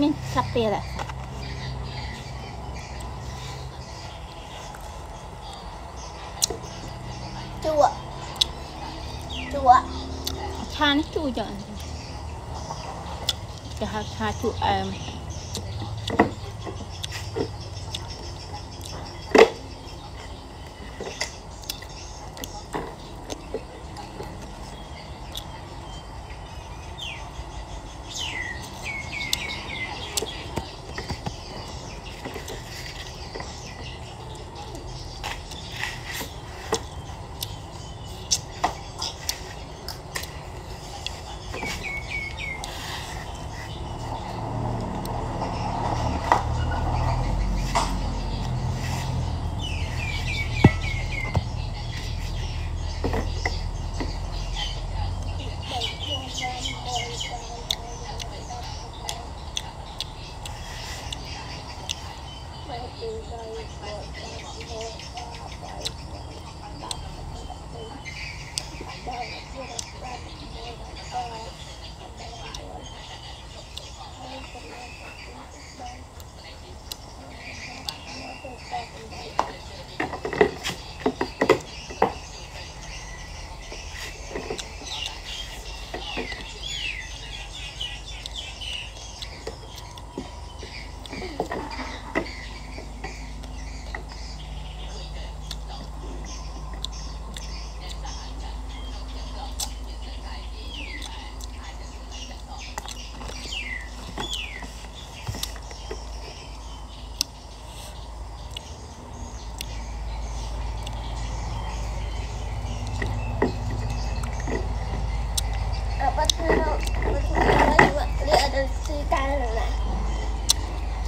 មានស្លាប់ទៀតហ៎ជក់ជក់ឆានេះជូរចឹងគេហៅឆាជូរអែម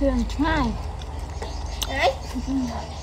to try. Right? Mm-hmm.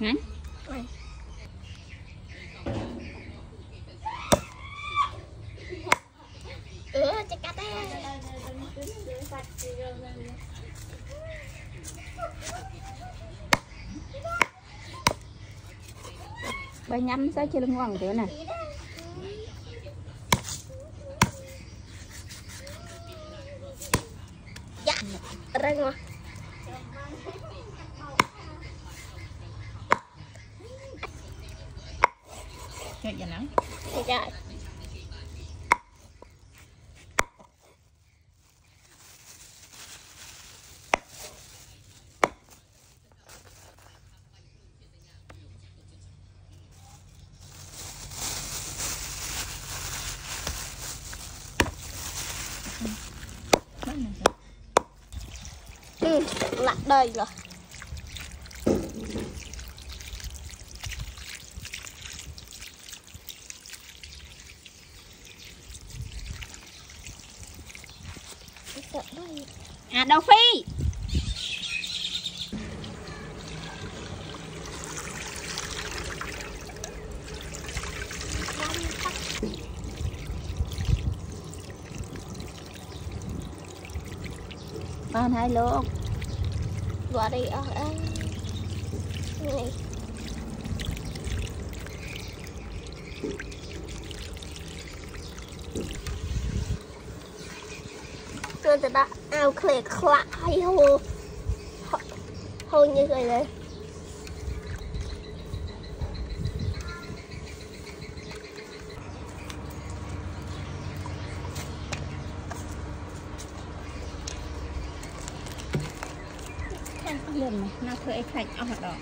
Hả? Ừ, chắc nhắm sao chơi lưng hoàng tiểu nè. Dạ, răng mà. Chạy dần lắm Chạy Ừ, lạnh đây rồi. à đậu phi? Con hai luôn. Qua đi ờ, ờ. ở đây này. គ្រាន់តែដាក់អាវក្លេខ្លាក់ហើយហូរហូរញើសអីដែរខាងខ្ញុំណាធ្វើអីខ្លាច់អស់ម្ដង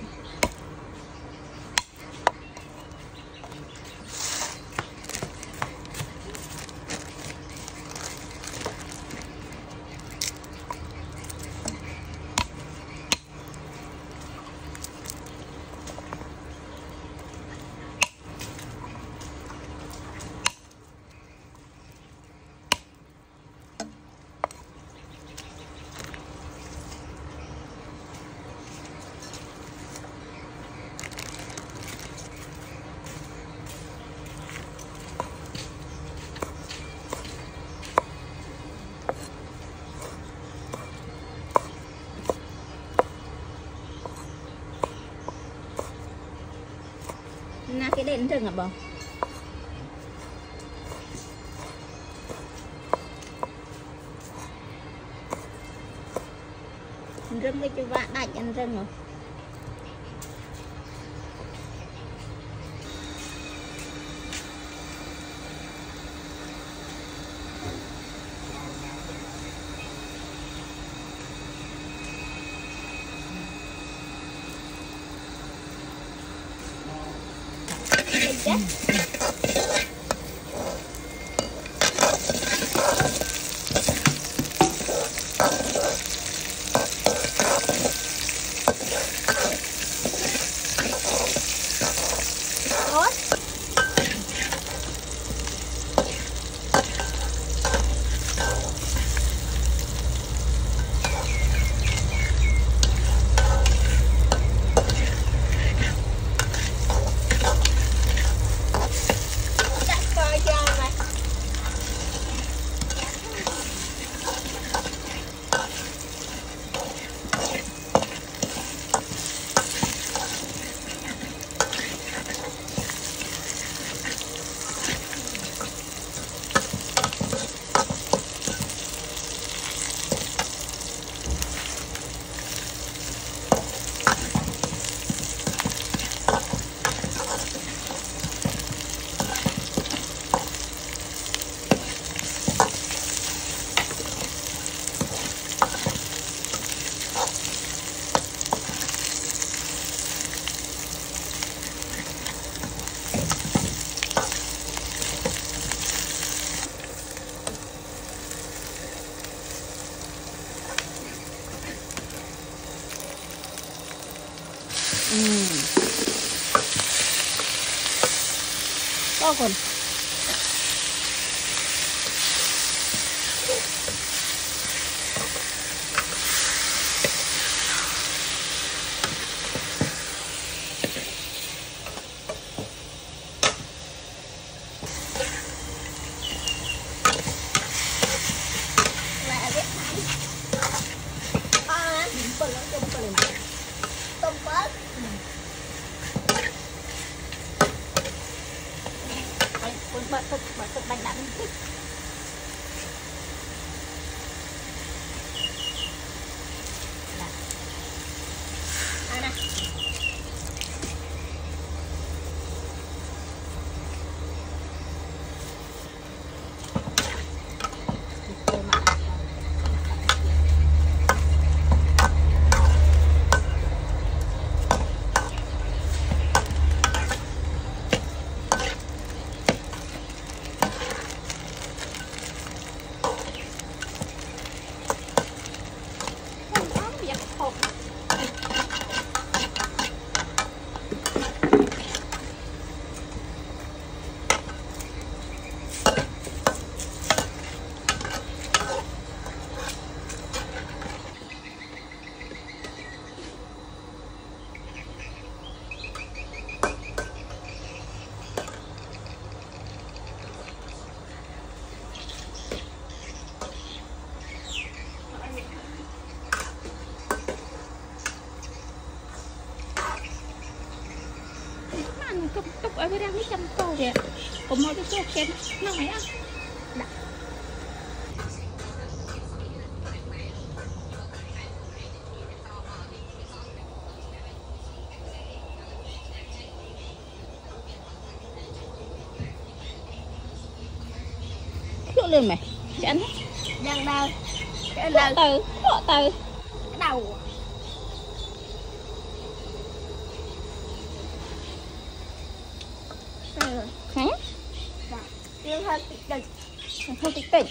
đến rừng à bò rừng cái chú bạn đại ăn rừng rồi 줄게. 嗯。放过 ăn cục cục ở răng cái chân cô vậy cũng mau cái số kem nó mày ăn Lựa lên mày. Hết. Đang đâu Cái Lựa đầu từ Lựa từ. Đầu hơi bị đừng Không tích tỉnh.